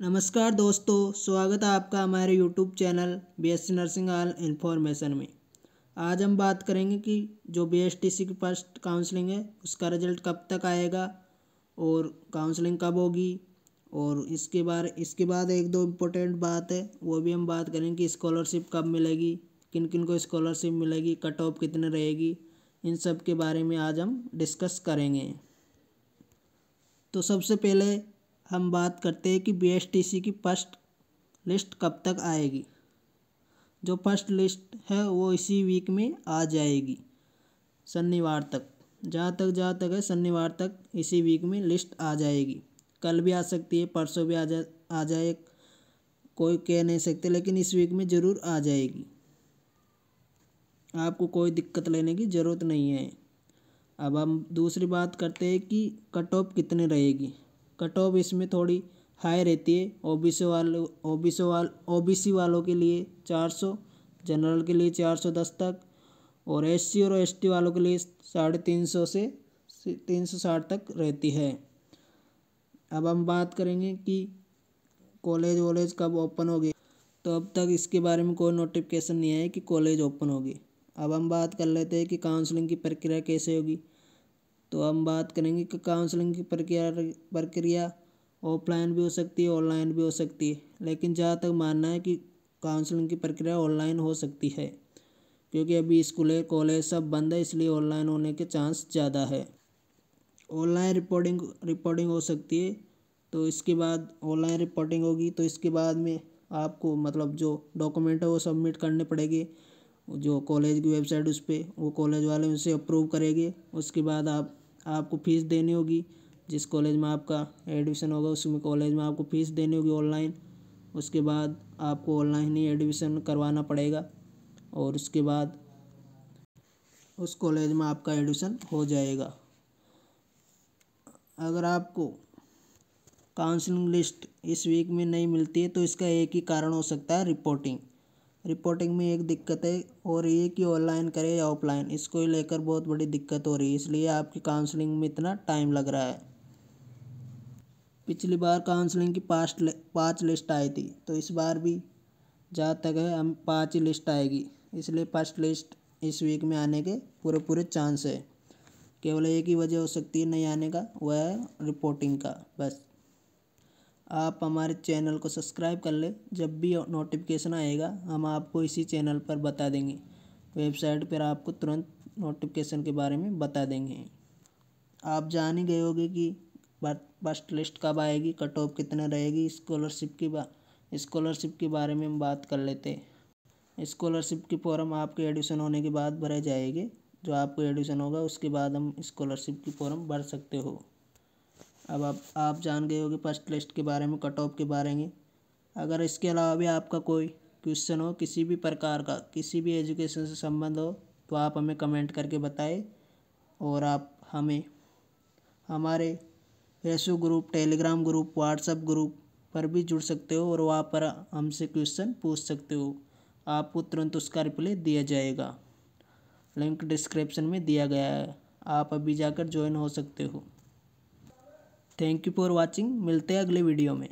नमस्कार दोस्तों, स्वागत है आपका हमारे YouTube channel B S nursing all information में। आज हम बात करेंगे कि जो बी एस टी सी की फ़र्स्ट काउंसलिंग है, उसका रिज़ल्ट कब तक आएगा और काउंसलिंग कब होगी और इसके बारे, इसके बाद एक दो इम्पोर्टेंट बात है, वो भी हम बात करेंगे कि स्कॉलरशिप कब मिलेगी किन किन को स्कॉलरशिप मिलेगी कट ऑफ़ कितने रहेगी, इन सब के बारे में आज हम डिस्कस करेंगे। तो सबसे पहले हम बात करते हैं कि सी की फ़र्स्ट लिस्ट कब तक आएगी। जो फ़र्स्ट लिस्ट है, वो इसी वीक में आ जाएगी, शनिवार तक। जहाँ तक जहाँ तक है, शनिवार तक इसी वीक में लिस्ट आ जाएगी। कल भी आ सकती है, परसों भी आ जा, आ जाए, कोई कह नहीं सकते, लेकिन इस वीक में ज़रूर आ जाएगी। आपको कोई दिक्कत लेने की ज़रूरत नहीं है। अब हम दूसरी बात करते हैं कि कट ऑफ़ कितने रहेगी। कट ऑफ़ इसमें थोड़ी हाई रहती है। ओ बी सी वालों ओ बी सी वाल ओ बी सी वालों के लिए चार सौ, जनरल के लिए चार सौ दस तक और एस सी और एस टी वालों के लिए साढ़े तीन सौ से तीन सौ साठ तक रहती है। अब हम बात करेंगे कि कॉलेज वॉलेज कब ओपन होगी। तो अब तक इसके बारे में कोई नोटिफिकेशन नहीं आया कि कॉलेज ओपन होगी। अब हम बात कर लेते हैं कि काउंसलिंग की प्रक्रिया कैसे होगी। तो हम बात करेंगे कि काउंसलिंग की प्रक्रिया प्रक्रिया ऑफलाइन भी हो सकती है ऑनलाइन भी हो सकती है। लेकिन जहाँ तक मानना है कि काउंसलिंग की प्रक्रिया ऑनलाइन हो सकती है, क्योंकि अभी स्कूल, कॉलेज सब बंद है, इसलिए ऑनलाइन होने के चांस ज़्यादा है। ऑनलाइन रिपोर्टिंग रिपोर्टिंग हो सकती है तो इसके बाद ऑनलाइन रिपोर्टिंग होगी तो इसके बाद में आपको मतलब जो डॉक्यूमेंट है वो सबमिट करने पड़ेंगे। जो कॉलेज की वेबसाइट उस पर वो कॉलेज वाले उसे अप्रूव करेंगे, उसके बाद आप आपको फ़ीस देनी होगी, जिस कॉलेज में आपका एडमिशन होगा उसमें कॉलेज में आपको फ़ीस देनी होगी ऑनलाइन। उसके बाद आपको ऑनलाइन ही एडमिशन करवाना पड़ेगा और उसके बाद उस कॉलेज में आपका एडमिशन हो जाएगा। अगर आपको काउंसलिंग लिस्ट इस वीक में नहीं मिलती है तो इसका एक ही कारण हो सकता है रिपोर्टिंग। रिपोर्टिंग में एक दिक्कत है और ये कि ऑनलाइन करें या ऑफलाइन, इसको लेकर बहुत बड़ी दिक्कत हो रही है, इसलिए आपकी काउंसलिंग में इतना टाइम लग रहा है। पिछली बार काउंसलिंग की पास्ट पाँच लिस्ट आई थी तो इस बार भी जहाँ तक है, हम पाँच ही लिस्ट आएगी, इसलिए फ़र्स्ट लिस्ट इस वीक में आने के पूरे पूरे चांस है। केवल एक ही वजह हो सकती है नहीं आने का, वह है रिपोर्टिंग का, बस। आप हमारे चैनल को सब्सक्राइब कर लें। जब भी नोटिफिकेशन आएगा, हम आपको इसी चैनल पर बता देंगे। वेबसाइट पर आपको तुरंत नोटिफिकेशन के बारे में बता देंगे। आप जान ही गए होगे कि फ़र्स्ट लिस्ट कब आएगी, कट ऑफ़ कितने रहेगी। स्कॉलरशिप की बा स्कॉलरशिप के बारे में हम बात कर लेते। हैं स्कॉलरशिप की फॉर्म आपके एडमिशन होने के बाद भरे जाएँगे। जो आपको एडमिशन होगा, उसके बाद हम स्कॉलरशिप की फॉर्म भर सकते हो। अब आप आप जान गए होगे फ़र्स्ट लिस्ट के बारे में कट ऑफ़ के बारे में। अगर इसके अलावा भी आपका कोई क्वेश्चन हो, किसी भी प्रकार का, किसी भी एजुकेशन से संबंध हो तो आप हमें कमेंट करके बताएँ और आप हमें, हमारे Facebook group Telegram group WhatsApp group पर भी जुड़ सकते हो और वहाँ पर हमसे क्वेश्चन पूछ सकते हो। आपको तुरंत उसका रिप्लाई दिया जाएगा। लिंक डिस्क्रिप्शन में दिया गया है। आप अभी जाकर ज्वाइन हो सकते हो। थैंक यू फॉर वॉचिंग मिलते हैं अगले वीडियो में।